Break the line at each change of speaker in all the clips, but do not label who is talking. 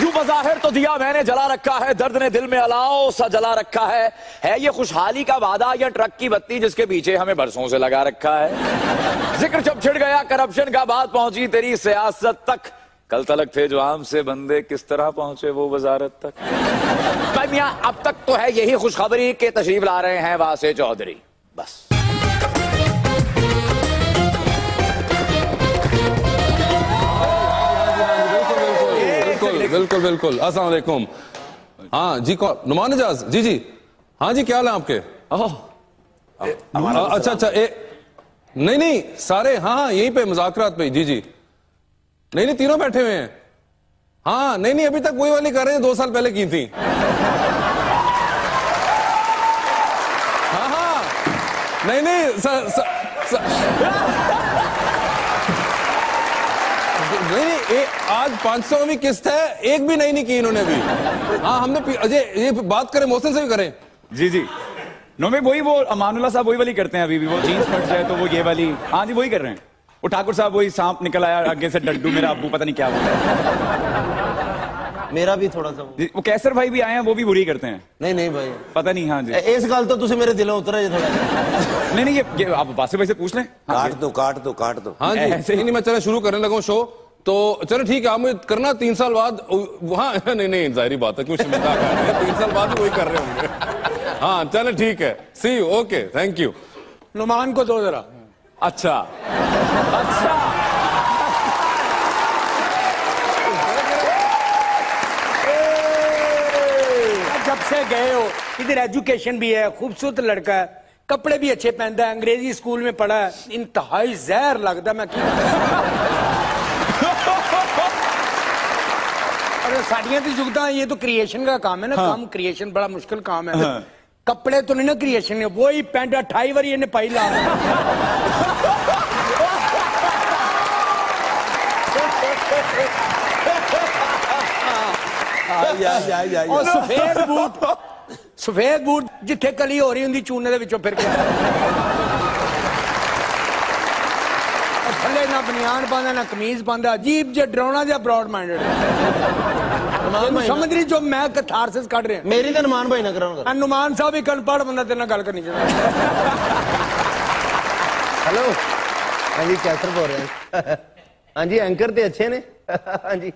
यूँ बजाहिर तो दिया मैंने, जला रखा है, दर्द ने दिल में अलाओ सा जला रखा है। है ये खुशहाली का वादा या ट्रक की बत्ती जिसके पीछे हमें बरसों से लगा रखा है? ज़िक्र जब छिड़ गया, करप्शन का बात पहुँची तेरी सियासत तक। कल तलक थे जो आम से बंदे, किस तरह पहुँचे वो वजारत तक? भाई मियाँ अब तक तो है यही खुशखबरी के तशरीफ़ ला रहे हैं वासे चौधरी। बस।
बिल्कुल बिल्कुल। अस्सलाम हाँ जी कौन? नुमान एजाज? जी जी। हाँ जी क्या हाल है आपके? अ- अच्छा अच्छा ए नहीं नहीं सारे हाँ हाँ यहीं पे मुजाकरात पे जी जी। नहीं नहीं तीनों बैठे हुए हैं। हाँ नहीं नहीं अभी तक वही वाली कर रहे हैं दो साल पहले की थी। हाँ हाँ। नहीं नहीं स, स, स, नहीं आज पाँच सौवीं किस्त है, एक भी नहीं नहीं की इन्होंने भी। हाँ हमने अजय, ये बात करें मौसम से भी करें।
जी जी। नो, में वही वो, अमानुल्ला साहब वही वाली करते हैं अभी भी, वो जींस फट जाए तो वो ये वाली। हाँ जी, वही कर रहे हैं। वो ठाकुर साहब वही सांप निकल आया, आगे से डड्डू मेरा आपको पता नहीं क्या बोला
ਮੇਰਾ ਵੀ ਥੋੜਾ ਸਾ
जी, वो कैसर भाई भी आए हैं वो भी बुरी करते हैं
ਨਹੀਂ ਨਹੀਂ ਭਾਈ
पता नहीं हाँ जी
ਇਹ- ਇਸ ਗੱਲ ਤੋਂ ਤੁਸੀਂ ਮੇਰੇ ਦਿਲੋਂ ਉਤਰੇ ਜੇ ਥੋੜਾ
नहीं नहीं ये, ये आप वासे भाई से पूछ लें हाँ,
काट दो काट दो काट दो
हाँ जी
ऐसे ही-
नहीं नहीं मैं चलो शुरू करने लगा हूँ शो तो चलो ठीक है आप मुझे करना तीन साल बाद वहाँ नहीं नहीं जाहिर बात है क्यों शर्मिंदा कर रहे हैं तीन साल बाद भी वही कर रहे होंगे हाँ चलो ठीक है see you okay thank you
Numan को दो जरा
अच्छा
से गए हो। इधर एजुकेशन भी है खूबसूरत लड़का है। कपड़े भी अच्छे पहनता है अंग्रेज़ी स्कूल में पढ़ा है। इंतहाई जहर लगता मैं की अरे साड़ियाँ की जुगता ये तो क्रिएशन का काम है ना। काम क्रिएशन बड़ा मुश्किल काम है। कपड़े तो नहीं ना क्रिएशन है वही पैंट अठाई बारी इन्हें पाई ला ਯਾ ਯਾ ਉਹ ਸਫੇਦ ਬੂਟ ਸਫੇਦ ਬੂਟ ਜਿੱਥੇ ਕਲੀ ਹੋ ਰਹੀ ਹੁੰਦੀ ਚੂਨੇ ਦੇ ਵਿੱਚੋਂ ਫਿਰ ਕੇ ਥੱਲੇ ਨਾ ਬਨਿਆਨ ਪਾਉਂਦਾ ਨਾ ਕਮੀਜ਼ ਪਾਉਂਦਾ ਅਜੀਬ ਜਿਹਾ ਡਰਾਉਣਾ ਜਿਹਾ ਬ੍ਰੌਡ ਮਾਈਂਡਡ ਤੈਨੂੰ ਸਮਝ ਨਹੀਂ ਜੋ ਮੈਂ ਕਥਾਰਸਿਸ ਕੱਢ ਰਿਹਾ
ਮੇਰੀ ਤਾਂ ਨਮਾਨ ਭਾਈ ਨਾ ਕਰਾਉਂਗਾ
ਨੁਮਾਨ ਸਾਹਿਬ ਇੱਕ ਅਨਪੜ੍ਹ ਬੰਦਾ ਤੇਰੇ ਨਾਲ ਗੱਲ ਕਰਨੀ ਚਾਹੁੰਦਾ
ਹੈਲੋ ਹਾਂਜੀ ਕੈਸਰ ਬੋਲ ਰਿਹਾ ਹਾਂਜੀ ਐਂਕਰ ਤੇ ਅੱਛੇ ਨੇ ਹਾਂਜੀ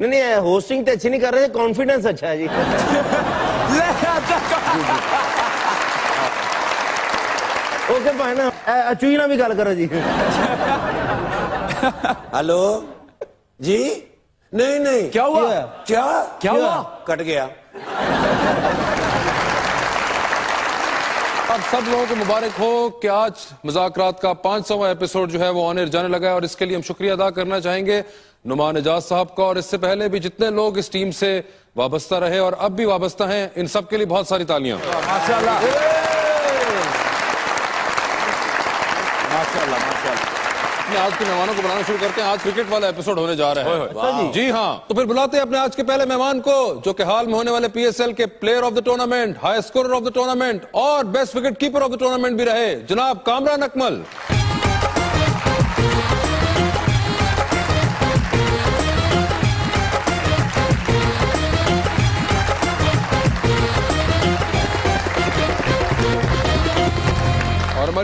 नहीं नहीं होस्टिंग तो अच्छी नहीं कर रहे कॉन्फिडेंस अच्छा है जी। ओके भाई ना। भी गल करो जी।
हेलो जी? नहीं नहीं।
क्या हुआ?
क्या?
क्या हुआ?
कट गया।
अब सब लोगों को मुबारक हो कि आज मुजाकरात का पाँच सौ एपिसोड जो है वो ऑनर जाने लगा है और इसके लिए हम शुक्रिया अदा करना चाहेंगे। नुमान एजाज साहब का और इससे पहले भी जितने लोग इस टीम से वाबस्ता रहे और अब भी वाबस्ता हैं इन सब के लिए बहुत सारी तालियाँ।
माशाल्लाह। माशाल्लाह माशाल्लाह।
अपने आज के मेहमानों को बुलाना शुरू करते हैं। आज क्रिकेट वाला एपिसोड होने जा रहा है। जी हाँ तो फिर बुलाते हैं अपने आज के पहले मेहमान को जो कि हाल में होने वाले पीएसएल के player of the tournament high score of the tournament और best wicket keeper of the tournament भी रहे। जनाब कामरान अकमल।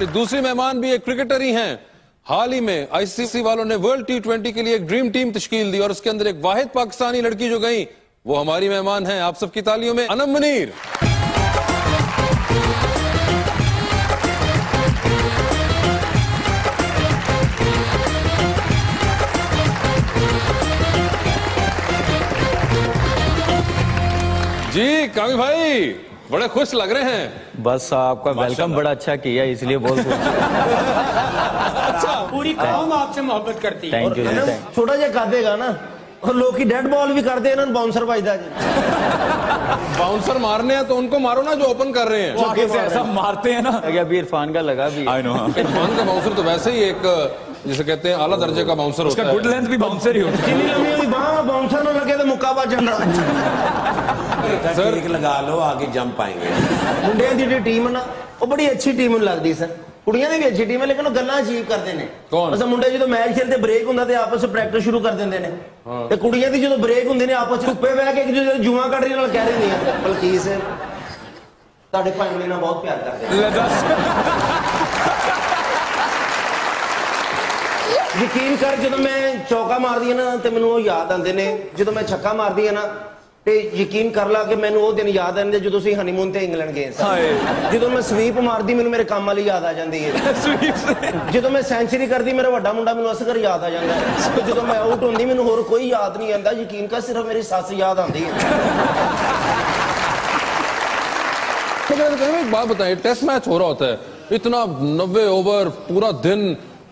हमारी दूसरी मेहमान भी एक क्रिकेटर ही हैं। हाल ही में आईसीसी वालों ने वर्ल्ड टी ट्वेंटी के लिए एक ड्रीम टीम तश्कील दी और उसके अंदर एक वाहिद पाकिस्तानी लड़की जो गई, वो हमारी मेहमान है। आप सबकी तालियों में अनम मुनीर। जी, कामी भाई। बड़े खुश लग रहे हैं।
बस आपका वेलकम बड़ा अच्छा किया इसलिए बहुत अच्छा
पूरी कौम आपसे मोहब्बत करती है।
थैंक यू
छोटा जा कादेगा ना और लोग की डेड बॉल भी करते हैं बाउंसर भाईदा जी
बाउंसर मारने हैं तो उनको मारो ना जो ओपन कर रहे हैं।
वो आगे से ऐसा मारते हैं ना।
अभी इरफान का लगा भी
आई नो हाँ।
इरफान का बाउंसर तो वैसे ही एक जिसे कहते हैं आला दर्जे का बाउंसर होता है।
उसका गुड लेंथ भी बाउंसर ही होता है।
जिन्नी लंबी हुई बांह बाउंसर ना लगे तो मुक्का बच जाता
सर ठीक लगा लो आगे जम पाएंगे
ਮੁੰਡਿਆਂ ਦੀ ਜਿਹੜੀ ਟੀਮ ਨਾ ਉਹ ਬੜੀ ਅੱਛੀ ਟੀਮ ਲੱਗਦੀ ਸਰ ਕੁੜੀਆਂ ਦੀ ਵੀ ਅੱਛੀ ਟੀਮ ਹੈ ਲੇਕਿਨ ਉਹ ਗੱਲਾਂ ਅਜੀਬ ਕਰਦੇ ਨੇ
ਕੌਣ?
ਅਸਾਂ ਮੁੰਡੇ ਜਦੋਂ ਮੈਚ ਖੇਡਦੇ ਬ੍ਰੇਕ ਹੁੰਦਾ ਤੇ ਆਪਸ ਵਿੱਚ ਪ੍ਰੈਕਟਿਸ ਸ਼ੁਰੂ ਕਰ ਦਿੰਦੇ ਨੇ ਤੇ ਕੁੜੀਆਂ ਦੀ ਜਦੋਂ ਬ੍ਰੇਕ ਹੁੰਦੇ ਨੇ ਆਪਸ ਵਿੱਚ ਧੁੱਪੇ ਬਹਿ ਕੇ ਇੱਕ ਦੂਜੇ ਨੂੰ ਜੂਆਂ ਕੱਢ ਰਹੀ ਨਾਲ ਕਹਿ ਰਹੇ ਨੇ ਬਲਕੀਸ ਤੁਹਾਡੇ ਭਾਈ ਨਾਲ ਬਹੁਤ ਪਿਆਰ ਕਰਦੇ ਨੇ
ले दस
ਯਕੀਨ ਕਰ ਜਦੋਂ ਮੈਂ ਚੌਕਾ ਮਾਰਦੀ ਹਾਂ ਨਾ ਤੇ ਮੈਨੂੰ ਉਹ ਯਾਦ ਆਉਂਦੇ ਨੇ ਜਦੋਂ ਮੈਂ ਛੱਕਾ ਮਾਰਦੀ ਹਾਂ ਨਾ ਤੇ ਯਕੀਨ ਕਰ ਲਾ ਕਿ ਮੈਨੂੰ ਉਹ ਦਿਨ ਯਾਦ ਆਉਂਦੇ ਜਦੋਂ ਅਸੀਂ ਹਨੀਮੂਨ ਤੇ ਇੰਗਲੈਂਡ ਗਏ ਸੀ
ਹਾਏ।
ਜਦੋਂ ਮੈਂ ਸਵੀਪ ਮਾਰਦੀ ਮੈਨੂੰ ਮੇਰੇ ਕੰਮ ਵਾਲੀ ਯਾਦ ਆ ਜਾਂਦੀ ਹੈ
स्वीप से
ਜਦੋਂ ਮੈਂ ਸੈਂਚਰੀ ਕਰਦੀ ਮੇਰਾ ਵੱਡਾ ਮੁੰਡਾ ਮੈਨੂੰ ਅਸਗਰ ਯਾਦ ਆ ਜਾਂਦਾ ਹੈ ਤੇ ਜਦੋਂ ਮੈਂ ਆਊਟ ਹੁੰਦੀ ਮੈਨੂੰ ਹੋਰ ਕੋਈ ਯਾਦ ਨਹੀਂ ਆਉਂਦਾ ਯਕੀਨ ਕਰ ਸਿਰਫ ਮੇਰੀ ਸੱਸ ਯਾਦ ਆਉਂਦੀ ਹੈ
मगर करीम एक बात बताइए टेस्ट मैच हो रहा होता है इतना नब्बे ओवर पूरा दिन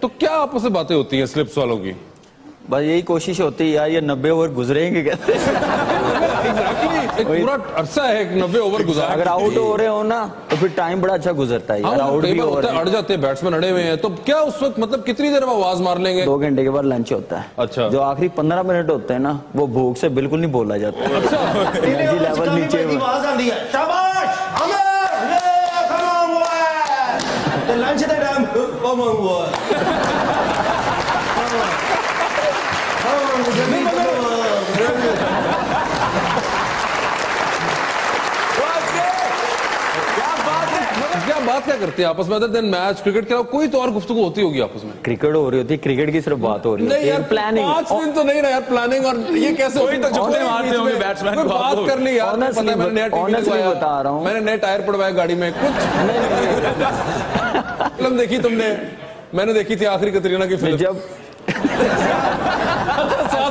तो क्या आपस में बातें होती हैं स्लिप्स वालों की?
बस यही कोशिश होती है यार ये नब्बे ओवर गुजरेंगे कैसे?
पूरा अरसा है नब्बे ओवर गुजार।
अगर आउट हो रहे हो ना तो फिर टाइम बड़ा अच्छा गुजरता है
हाँ,
आउट भी
होता है अड़ जाते हैं बैट्समैन अड़े हुए हैं तो क्या उस वक्त मतलब कितनी देर में आवाज़ मार लेंगे?
दो घंटे के बाद लंच होता है।
अच्छा।
जो आखिरी पंद्रह मिनट होते हैं ना वो भूख से बिल्कुल नहीं बोला जाता।
अच्छा।
लेवल नीचे
करते हैं आपस में? अदर देन मैच क्रिकेट के अलावा कोई तो और गुफ्तगू होती होगी आपस में।
क्रिकेट हो रही होती है क्रिकेट की सिर्फ़ बात हो रही होती
यार
प्लानिंग
पाँच दिन तो नहीं रहा यार प्लानिंग और ये कैसे
कोई तो चुप्पे मारते होंगे बैट्समैन को
बात कर ली यार पता है मैंने नया टीवी लगवाया,
बता रहा हूँ।
मैंने नए टायर पड़वाए गाड़ी में कुछ। फ़िल्म देखी तुमने? मैंने देखी थी आखिरी कतरीना की फ़िल्म।
जब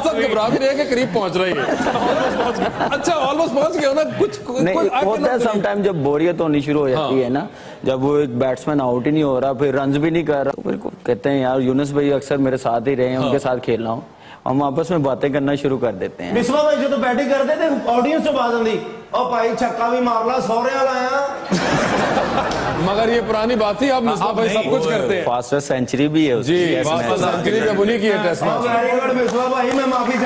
सियासत घबरा भी रही है कि करीब पहुँच रही है। अच्छा ऑलमोस्ट पहुँच गया ना कुछ
होता है समटाइम जब बोरियत होनी शुरू हो जाती
है
हाँ। ना जब वो एक बैट्समैन आउट ही नहीं हो रहा फिर रन भी नहीं कर रहा फिर कहते हैं यार यूनुस भाई अक्सर मेरे साथ ही रहे उनके
हाँ।
साथ खेलना हूँ। हम आपस में बातें करना शुरू कर देते हैं।
बिस्वा भाई जो तो बैटिंग करते थे ऑडियंस तो बाज आती और भाई छक्का भी मार ला सोहरे
मगर ये पुरानी बात थी आप मुस्तफ़ा भाई सब कुछ करते हैं।
फास्ट सेंचुरी भी है
जी
फास्टर
सेंचुरी भी उन्हीं की है टेस्ट मैच
माफ़ी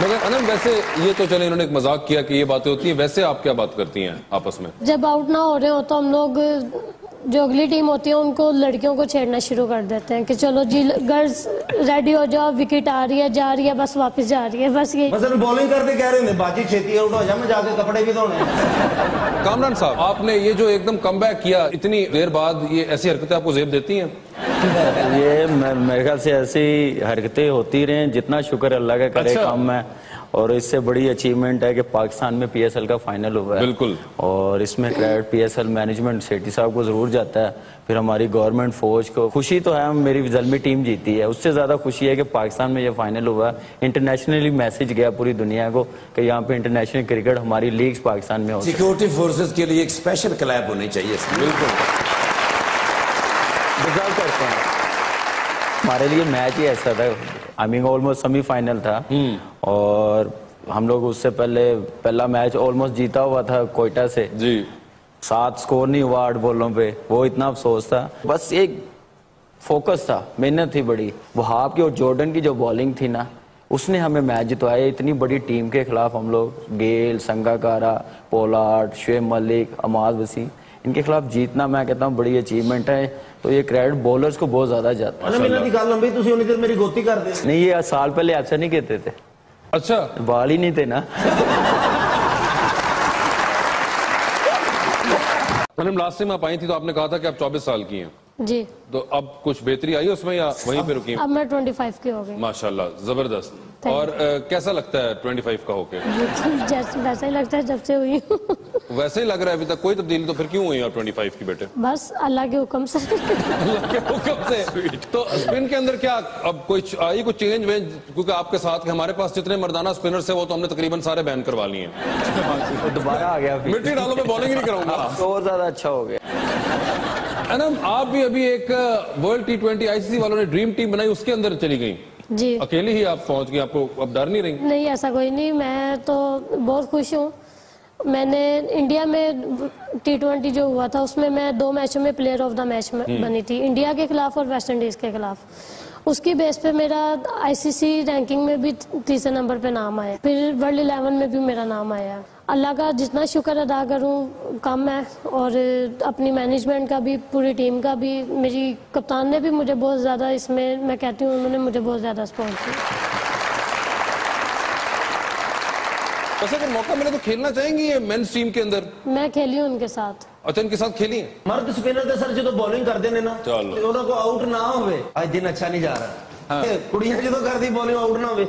मगर अनम वैसे ये तो चले इन्होंने एक मज़ाक किया कि ये बातें होती हैं वैसे आप क्या बात करती हैं आपस में?
जब आउट ना हो रहे हो तो हम लोग जो अगली टीम होती है उनको लड़कियों को छेड़ना शुरू कर देते हैं कि चलो जी गर्ल्स रेडी हो जाओ विकेट आ रही है जा रही है बस वापस जा रही है बस ये।
बॉलिंग करते कह रहे हैं बाजी छेती है हो जा मैं कपड़े भी धोने
कामरान साहब आपने ये जो एकदम कम किया इतनी देर बाद ये ऐसी हरकतें आपको जेब देती है?
ये मेरे ख्याल से ऐसी हरकतें होती रहे जितना शुक्र अल्लाह का करे
अच्छा।
काम में और इससे बड़ी अचीवमेंट है कि पाकिस्तान में पीएसएल का फाइनल हुआ है।
बिल्कुल।
और इसमें क्रेडिट पीएसएल मैनेजमेंट सेठी साहब को ज़रूर जाता है। फिर हमारी गवर्नमेंट फौज को खुशी तो है मेरी जलमी टीम जीती है। उससे ज़्यादा खुशी है कि पाकिस्तान में ये फाइनल हुआ है। इंटरनेशनली मैसेज गया पूरी दुनिया को कि यहाँ पे इंटरनेशनल क्रिकेट हमारी लीग्स पाकिस्तान में हो
सिक्योरिटी फोर्सेज के लिए एक स्पेशल क्लैब होनी चाहिए
बिल्कुल।
करते हैं। हमारे लिए मैच ही ऐसा था। आई मीन ऑलमोस्ट सेमीफाइनल था। और हम लोग उससे पहले पहला मैच ऑलमोस्ट जीता हुआ था कोयटा से।
जी।
सात स्कोर नहीं हुआ आठ बॉलों पे। वो इतना अफसोस था। बस एक फोकस था मेहनत थी बड़ी। वहाब की और जॉर्डन की जो बॉलिंग थी ना उसने हमें मैच जितवाया इतनी बड़ी टीम के खिलाफ हम लोग गेल संगाकारा पोलार्ड शुएब मलिक अमाद वसीम इनके खिलाफ जीतना मैं कहता हूँ बड़ी अचीवमेंट है। तो ये क्रेडिट बॉलर्स को बहुत ज़्यादा जाता है। नहीं ये साल पहले ऐसा नहीं कहते थे।
अच्छा।
बाल ही नहीं थे ना।
मैडम लास्ट टाइम आप आई थी तो आपने कहा था कि आप 24 साल की हैं।
जी।
तो अब कुछ बेहतरी आई है उसमें या वहीं पे रुकी?
अब मैं 25 की हो गई।
माशाल्लाह ज़बरदस्त। और आ, कैसा लगता है 25 का होके?
जैसे वैसा ही लगता है जब से हुई हूँ।
वैसे ही लग रहा है अभी तक कोई तब्दीली तो फिर क्यों हुई आप 25 की बेटे?
बस अल्लाह के हुक्म से।
अल्लाह के हुक्म से। तो स्पिन के अंदर क्या अब कोई आई कोई चेंज वेंज क्योंकि आपके साथ के हमारे पास जितने मर्दाना स्पिनर्स है वो तो हमने तकरीबन सारे बैन करवा लिए हैं।
दोबारा आ गया
मिट्टी डालो मैं बॉलिंग नहीं करूँगा
तो और ज़्यादा अच्छा हो गया।
अनम आप भी अभी एक वर्ल्ड टी ट्वेंटी आईसीसी वालों ने ड्रीम टीम बनाई उसके अंदर चली गई।
जी।
अकेली ही आप पहुँच गई आपको अब डर नहीं रही?
नहीं ऐसा कोई नहीं मैं तो बहुत खुश हूँ। मैंने इंडिया में टी ट्वेंटी जो हुआ था उसमें मैं दो मैचों में प्लेयर ऑफ़ द मैच बनी थी इंडिया के खिलाफ और वेस्ट इंडीज के खिलाफ। उसकी बेस पे मेरा आईसीसी रैंकिंग में भी तीसरे नंबर पे नाम आया। फिर वर्ल्ड इलेवन में भी मेरा नाम आया। अल्लाह का जितना शुक्र अदा करूँ कम है और अपनी मैनेजमेंट का भी पूरी टीम का भी मेरी कप्तान ने भी मुझे बहुत ज़्यादा इसमें मैं कहती हूँ उन्होंने मुझे बहुत ज़्यादा सपोर्ट किया।
वैसे अगर मौका मिले तो खेलना चाहेंगी ये मेंस टीम के अंदर
मैं खेली हूँ उनके साथ
अच्छा इनके साथ खेली हैं
ਮਰਦ ਸਪਿਨਰ ਤੇ ਸਰ ਜਦੋਂ ਬੋਲਿੰਗ ਕਰਦੇ ਨੇ ਨਾ
ਚਲੋ।
ਤੇ ਉਹਨਾਂ ਕੋ ਆਊਟ ਨਾ ਹੋਵੇ ਅੱਜ ਦਿਨ ਅੱਛਾ ਨਹੀਂ ਜਾ ਰਿਹਾ ਤੇ ਕੁੜੀਆਂ ਜਦੋਂ ਕਰਦੀ ਬੋਲਿੰਗ ਆਊਟ ਨਾ ਹੋਵੇ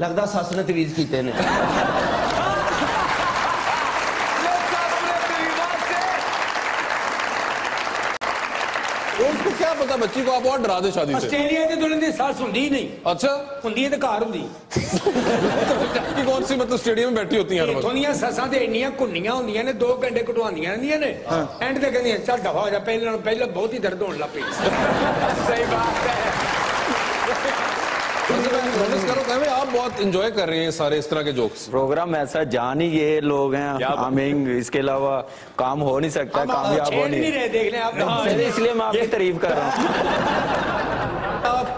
ਲੱਗਦਾ ਸੱਸ ਨੇ ਤਵੀਜ਼ ਕੀਤੇ ਨੇ
उसको क्या पता बच्ची को आप और डरा दे शादी से
ਆਸਟ੍ਰੇਲੀਆ ਦੇ ਦੁਲਹਨ ਦੀ ਸੱਸ ਹੁੰਦੀ ਹੀ ਨਹੀਂ
अच्छा
ਹੁੰਦੀ ਹੈ ਤੇ ਘਰ ਹੁੰਦੀ
कि कौन सी मतलब स्टेडियम में बैठी होती हैं हर
ਇਥੋਂ
वक्त
ਦੀਆਂ ਸੱਸਾਂ ਤੇ ਇੰਨੀਆਂ ਘੁੰਨੀਆਂ ਹੁੰਦੀਆਂ ਨੇ 2 ਘੰਟੇ ਕਟਵਾਉਂਦੀਆਂ ਰਹਿੰਦੀਆਂ ਨੇ ਐਂਡ ਤੇ ਕਹਿੰਦੀਆਂ ਚੱਲ ਦਫਾ ਹੋ ਜਾ ਪਹਿਲਾਂ ਨਾਲੋਂ ਪਹਿਲਾਂ ਬਹੁਤ ਹੀ ਦਰਦ ਹੋਣ ਲੱਗ ਪਈ
सही बात है
वैसे कर आप बहुत इंजॉय कर रहे हैं सारे इस तरह के जोक्स
प्रोग्राम ऐसा जान ही ये लोग हैं आमिंग इसके अलावा काम हो नहीं सकता कामयाब हो
नहीं।
नहीं
रहे देख लें आप
फिर इसलिए मैं आपकी तारीफ़ कर रहा हूँ।
आप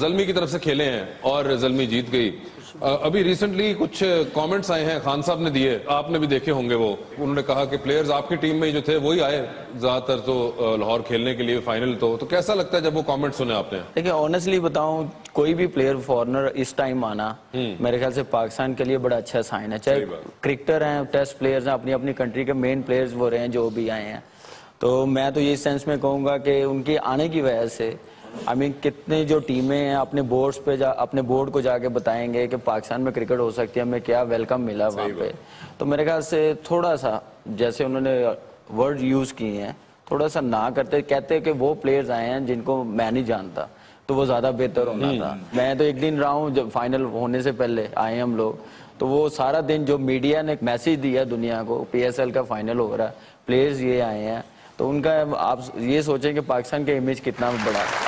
जलमी की तरफ़ से खेले हैं और जलमी जीत गई। अभी रिसेंटली कुछ कमेंट्स आए हैं खान साहब ने दिए आपने भी देखे होंगे वो। उन्होंने कहा कि प्लेयर्स आपकी टीम में जो थे वही आए ज़्यादातर तो लाहौर खेलने के लिए फाइनल तो। तो कैसा लगता है जब वो कमेंट सुने आपने?
देखिए ऑनेस्टली बताऊँ कोई भी प्लेयर फॉरनर इस टाइम आना मेरे ख्याल से पाकिस्तान के लिए बड़ा अच्छा साइन है। चाहे क्रिकेटर हैं टेस्ट प्लेयर्स हैं अपनी अपनी कंट्री के मेन प्लेयर्स वो रहे हैं जो भी आए हैं। तो मैं तो ये सेंस में कहूँगा कि उनके आने की वजह से आई मीन कितनी जो टीमें हैं अपने बोर्ड्स पे जा अपने बोर्ड को जाके बताएँगे कि पाकिस्तान में क्रिकेट हो सकती है हमें क्या वेलकम मिला वहाँ पे। तो मेरे ख्याल से थोड़ा सा जैसे उन्होंने वर्ड यूज़ किए हैं थोड़ा सा ना करते कहते हैं कि वो प्लेयर्स आए हैं जिनको मैं नहीं जानता। तो वो ज़्यादा बेहतर होना था। मैं तो एक दिन रहा हूँ जब फाइनल होने से पहले आए हम लोग। तो वो सारा दिन जो मीडिया ने मैसेज दिया दुनिया को पीएसएल का फाइनल हो रहा है प्लेयर्स ये आए हैं। तो उनका आप ये सोचें कि पाकिस्तान का इमेज कितना बड़ा है